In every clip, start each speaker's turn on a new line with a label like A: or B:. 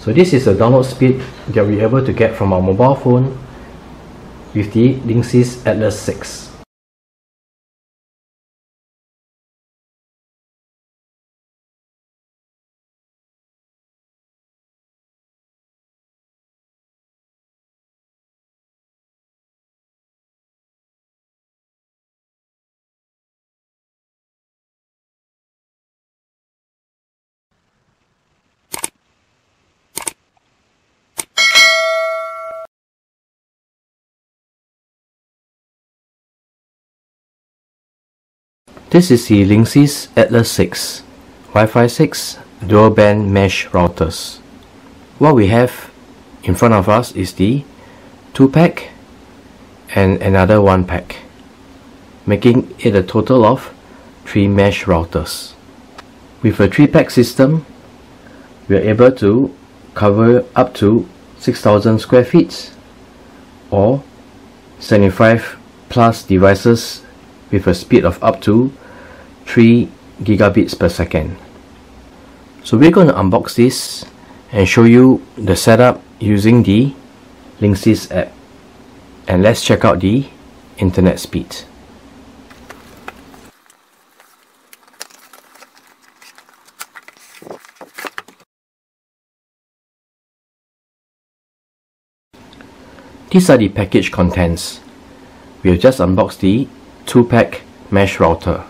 A: So this is the download speed that we're able to get from our mobile phone with the Linksys Atlas 6. This is the Linksys Atlas 6 Wi-Fi 6 dual band mesh routers. What we have in front of us is the 2 pack and another 1 pack making it a total of 3 mesh routers. With a 3 pack system we are able to cover up to 6000 square feet or 75 plus devices with a speed of up to 3 gigabits per second. So we're going to unbox this and show you the setup using the Linksys app. And let's check out the internet speed. These are the package contents. We have just unboxed the 2-pack mesh router.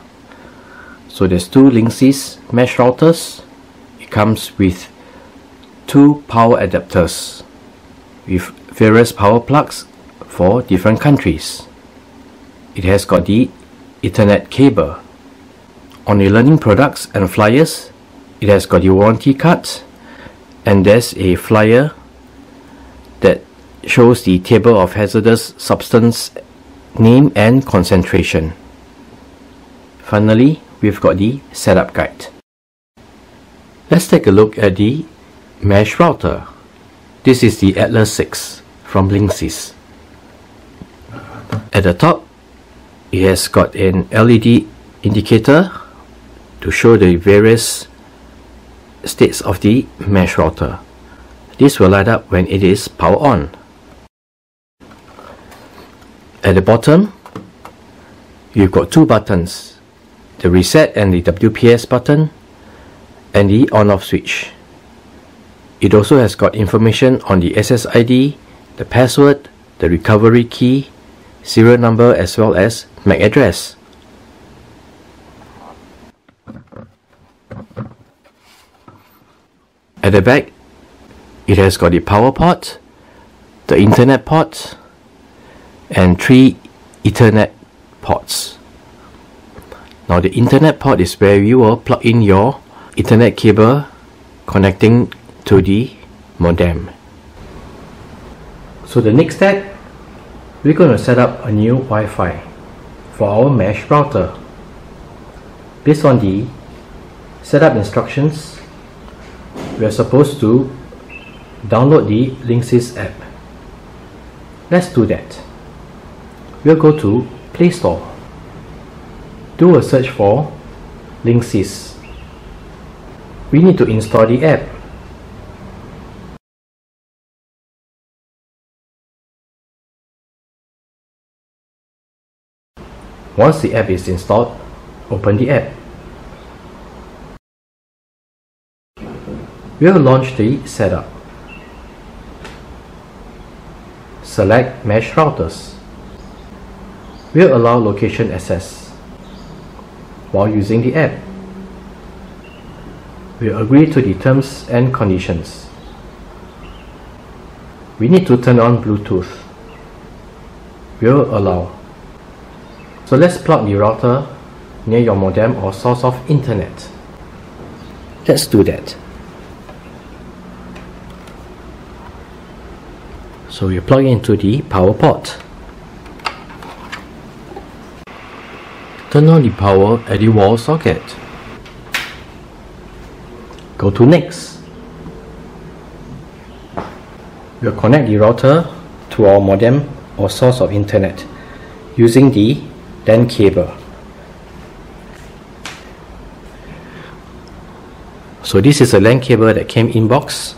A: So there's two Linksys mesh routers. It comes with two power adapters with various power plugs for different countries. It has got the Ethernet cable. On the learning products and flyers, it has got the warranty card and there's a flyer that shows the table of hazardous substance name and concentration. Finally, we've got the setup guide. Let's take a look at the mesh router. This is the Atlas 6 from Linksys. At the top, it has got an LED indicator to show the various states of the mesh router. This will light up when it is power on. At the bottom, you've got two buttons the reset and the WPS button and the on off switch. It also has got information on the SSID, the password, the recovery key, serial number as well as MAC address. At the back, it has got the power port, the internet port, and three Ethernet ports. Now the internet port is where you will plug in your ethernet cable connecting to the modem. So the next step, we're going to set up a new Wi-Fi for our mesh router. Based on the setup instructions, we are supposed to download the Linksys app. Let's do that. We'll go to Play Store do a search for Linksys. We need to install the app. Once the app is installed, open the app. We'll launch the setup. Select Mesh Routers. We'll allow location access while using the app. We agree to the terms and conditions. We need to turn on Bluetooth. We'll allow. So let's plug the router near your modem or source of internet. Let's do that. So you plug it into the power port. Turn on the power at the wall socket. Go to next. We'll connect the router to our modem or source of internet using the LAN cable. So this is a LAN cable that came in box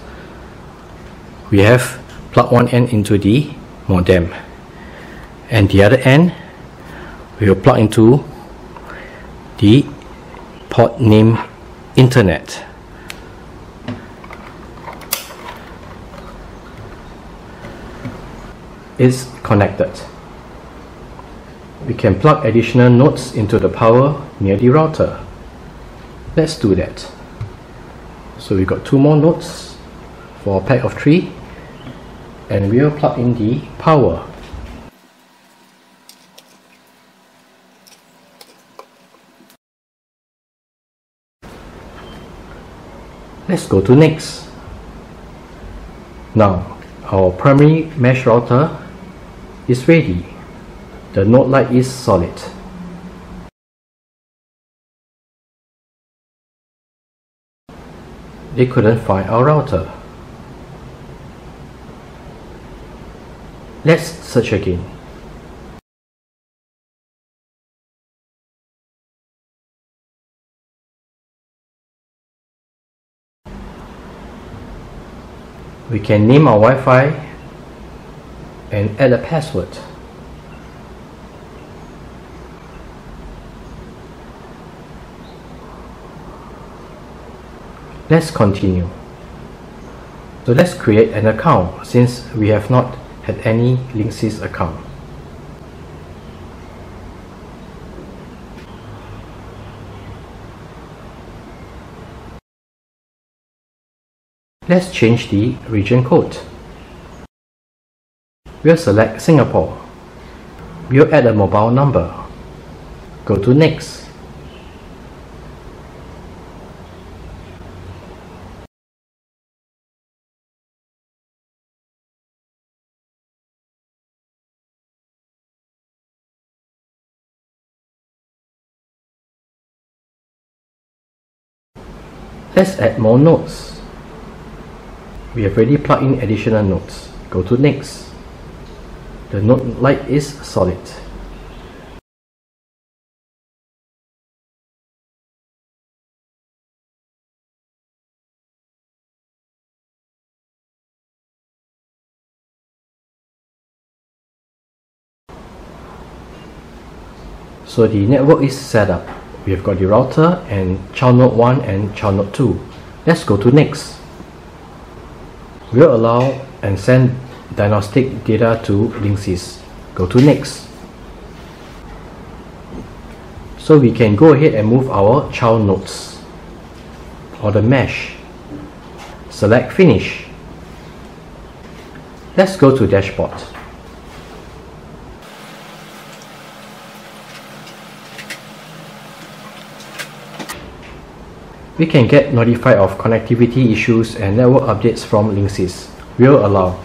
A: we have plug one end into the modem and the other end we will plug into the port name internet. Is connected. We can plug additional nodes into the power near the router. Let's do that. So we've got two more nodes for a pack of three and we'll plug in the power let's go to next now our primary mesh router is ready the node light is solid they couldn't find our router. Let's search again. We can name our Wi-Fi and add a password. Let's continue. So let's create an account since we have not had any Linksys account. Let's change the region code. We'll select Singapore. We'll add a mobile number. Go to next. Let's add more nodes. We have already plugged in additional nodes. Go to next. The node light is solid. So the network is set up. We have got the router and child node 1 and child node 2. Let's go to next. We'll allow and send diagnostic data to Linksys. Go to next. So we can go ahead and move our child nodes or the mesh. Select finish. Let's go to dashboard. We can get notified of connectivity issues and network updates from Linksys. Will allow.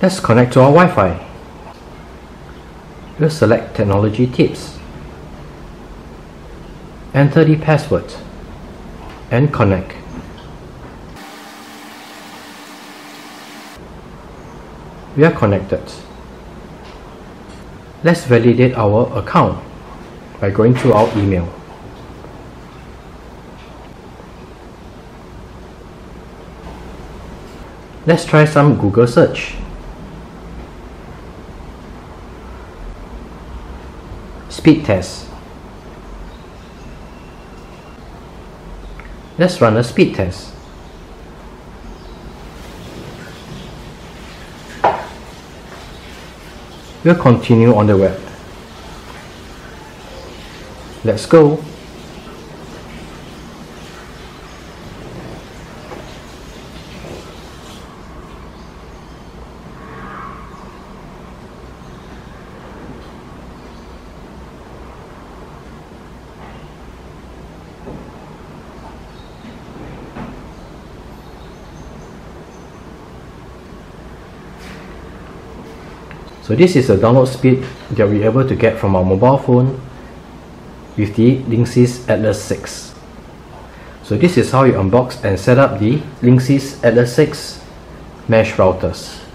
A: Let's connect to our Wi-Fi. We'll select Technology Tips. Enter the password and connect. We are connected. Let's validate our account by going to our email. Let's try some Google search. Speed test. Let's run a speed test. We'll continue on the web. Let's go. So this is the download speed that we're able to get from our mobile phone with the Linksys Atlas 6. So this is how you unbox and set up the Linksys Atlas 6 mesh routers.